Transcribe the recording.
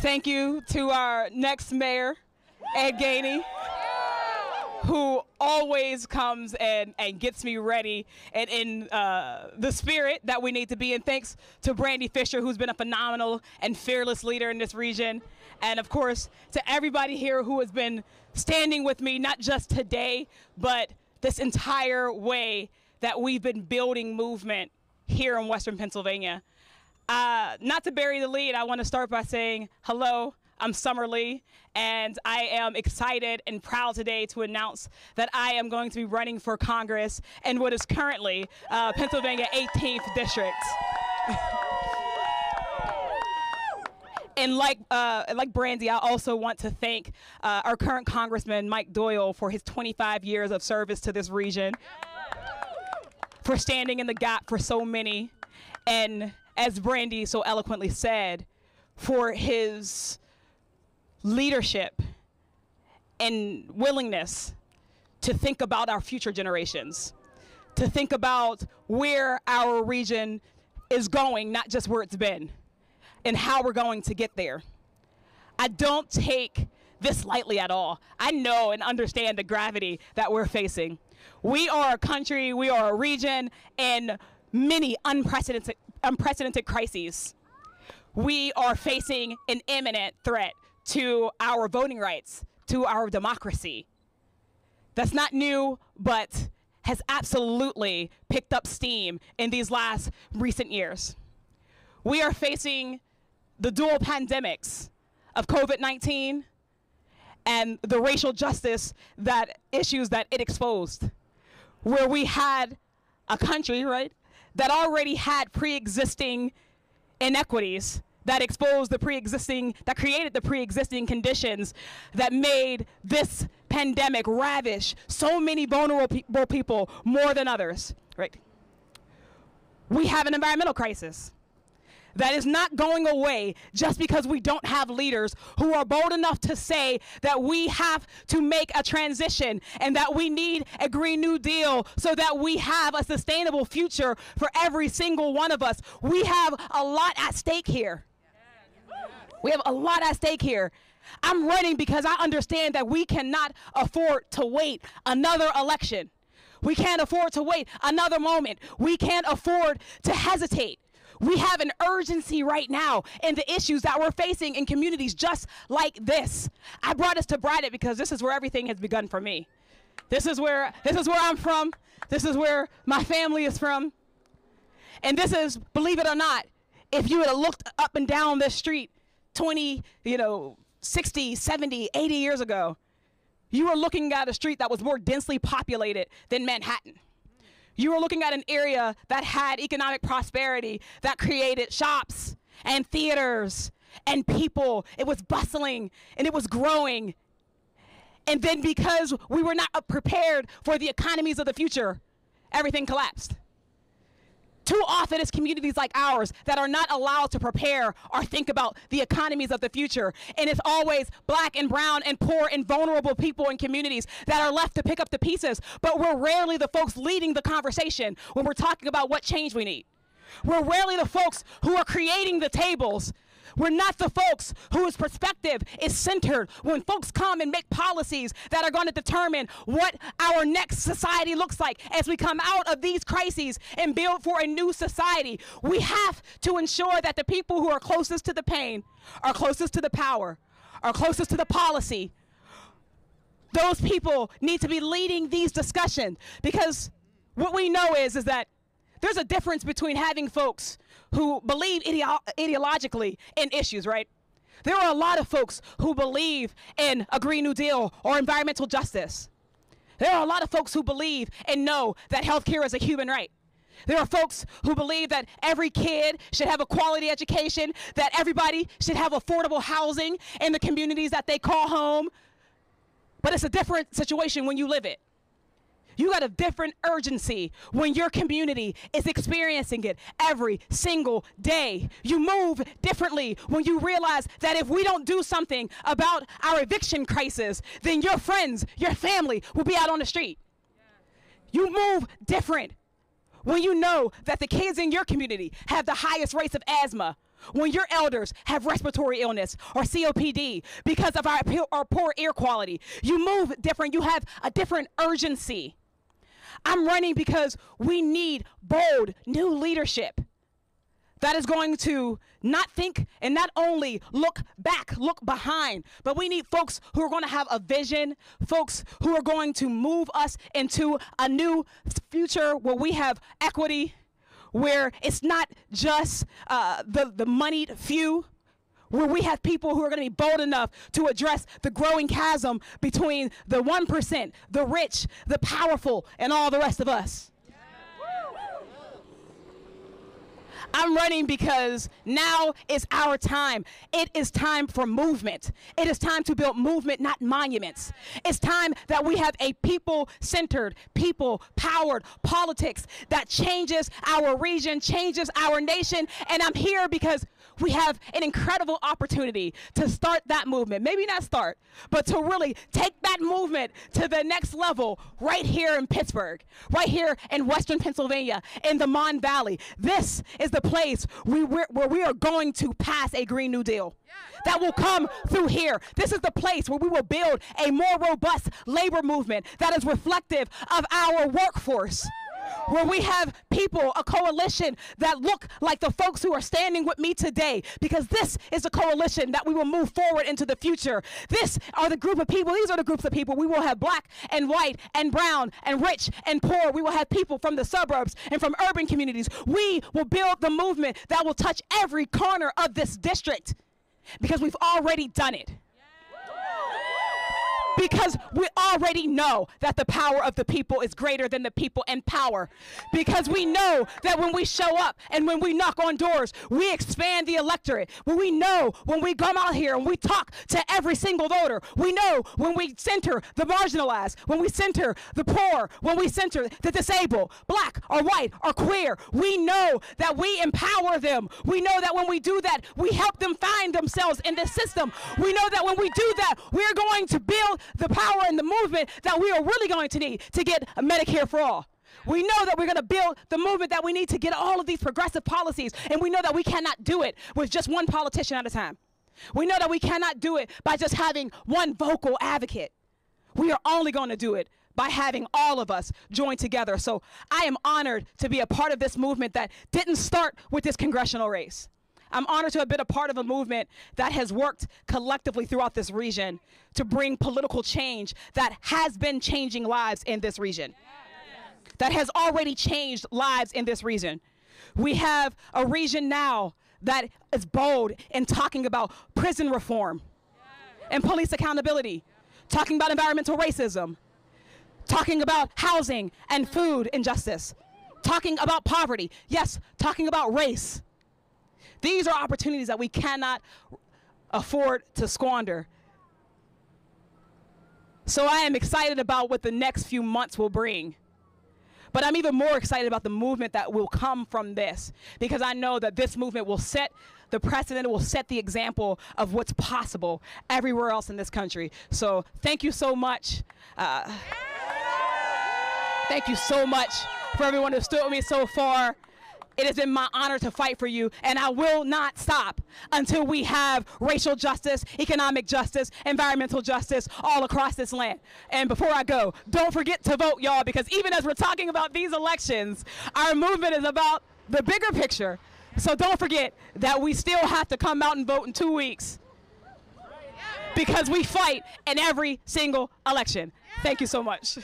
Thank you to our next mayor, Ed Gainey, who always comes and, and gets me ready and in uh, the spirit that we need to be. And thanks to Brandi Fisher, who's been a phenomenal and fearless leader in this region. And of course, to everybody here who has been standing with me, not just today, but this entire way that we've been building movement here in Western Pennsylvania. Uh, not to bury the lead, I want to start by saying hello. I'm Summer Lee, and I am excited and proud today to announce that I am going to be running for Congress in what is currently uh, Pennsylvania 18th District. and like uh, like Brandi, I also want to thank uh, our current Congressman Mike Doyle for his 25 years of service to this region, for standing in the gap for so many, and as Brandi so eloquently said, for his leadership and willingness to think about our future generations, to think about where our region is going, not just where it's been, and how we're going to get there. I don't take this lightly at all. I know and understand the gravity that we're facing. We are a country, we are a region, and many unprecedented, unprecedented crises. We are facing an imminent threat to our voting rights, to our democracy. That's not new, but has absolutely picked up steam in these last recent years. We are facing the dual pandemics of COVID 19 and the racial justice that issues that it exposed, where we had a country, right, that already had pre existing inequities that exposed the pre-existing that created the pre-existing conditions that made this pandemic ravish so many vulnerable people more than others right? We have an environmental crisis that is not going away just because we don't have leaders who are bold enough to say that we have to make a transition and that we need a Green New Deal so that we have a sustainable future for every single one of us. We have a lot at stake here. We have a lot at stake here. I'm running because I understand that we cannot afford to wait another election. We can't afford to wait another moment. We can't afford to hesitate. We have an urgency right now in the issues that we're facing in communities just like this. I brought us to Braddock because this is where everything has begun for me. This is where this is where I'm from. This is where my family is from. And this is, believe it or not, if you had looked up and down this street 20, you know, 60, 70, 80 years ago, you were looking at a street that was more densely populated than Manhattan. You were looking at an area that had economic prosperity, that created shops and theaters and people. It was bustling and it was growing. And then because we were not prepared for the economies of the future, everything collapsed. Too it's communities like ours that are not allowed to prepare or think about the economies of the future. And it's always black and brown and poor and vulnerable people and communities that are left to pick up the pieces. But we're rarely the folks leading the conversation when we're talking about what change we need. We're rarely the folks who are creating the tables we're not the folks whose perspective is centered when folks come and make policies that are going to determine what our next society looks like as we come out of these crises and build for a new society. We have to ensure that the people who are closest to the pain, are closest to the power, are closest to the policy, those people need to be leading these discussions because what we know is is that there's a difference between having folks who believe ideo- ideologically in issues, right? There are a lot of folks who believe in a Green New Deal or environmental justice. There are a lot of folks who believe and know that healthcare is a human right. There are folks who believe that every kid should have a quality education, that everybody should have affordable housing in the communities that they call home. But it's a different situation when you live it. You got a different urgency when your community is experiencing it every single day. You move differently when you realize that if we don't do something about our eviction crisis, then your friends, your family will be out on the street. You move different when you know that the kids in your community have the highest rates of asthma when your elders have respiratory illness or COPD because of our, our poor air quality. You move different, you have a different urgency. I'm running because we need bold new leadership that is going to not think and not only look back, look behind, but we need folks who are going to have a vision, folks who are going to move us into a new future where we have equity, where it's not just uh, the, the moneyed few, where we have people who are going to be bold enough to address the growing chasm between the 1%, the rich, the powerful, and all the rest of us. I'm running because now is our time. It is time for movement. It is time to build movement, not monuments. It's time that we have a people centered, people powered politics that changes our region, changes our nation. And I'm here because we have an incredible opportunity to start that movement. Maybe not start, but to really take that movement to the next level right here in Pittsburgh, right here in Western Pennsylvania, in the Mon Valley. This is the place we, where, where we are going to pass a Green New Deal that will come through here. This is the place where we will build a more robust labor movement that is reflective of our workforce where we have people, a coalition that look like the folks who are standing with me today, because this is a coalition that we will move forward into the future. This are the group of people, these are the groups of people. We will have black and white and brown and rich and poor. We will have people from the suburbs and from urban communities. We will build the movement that will touch every corner of this district because we've already done it because we already know that the power of the people is greater than the people in power. Because we know that when we show up and when we knock on doors, we expand the electorate. When we know when we come out here and we talk to every single voter, we know when we center the marginalized, when we center the poor, when we center the disabled, black or white or queer, we know that we empower them. We know that when we do that, we help them find themselves in the system. We know that when we do that, we're going to build the power and the movement that we are really going to need to get Medicare for all. We know that we're going to build the movement that we need to get all of these progressive policies, and we know that we cannot do it with just one politician at a time. We know that we cannot do it by just having one vocal advocate. We are only going to do it by having all of us join together. So I am honored to be a part of this movement that didn't start with this congressional race. I'm honored to have been a part of a movement that has worked collectively throughout this region to bring political change that has been changing lives in this region, that has already changed lives in this region. We have a region now that is bold in talking about prison reform and police accountability, talking about environmental racism, talking about housing and food injustice, talking about poverty, yes, talking about race these are opportunities that we cannot afford to squander. So I am excited about what the next few months will bring. But I'm even more excited about the movement that will come from this because I know that this movement will set the precedent, will set the example of what's possible everywhere else in this country. So thank you so much. Uh, thank you so much for everyone who stood with me so far. It has been my honor to fight for you, and I will not stop until we have racial justice, economic justice, environmental justice all across this land. And before I go, don't forget to vote, y'all, because even as we're talking about these elections, our movement is about the bigger picture. So don't forget that we still have to come out and vote in two weeks because we fight in every single election. Thank you so much.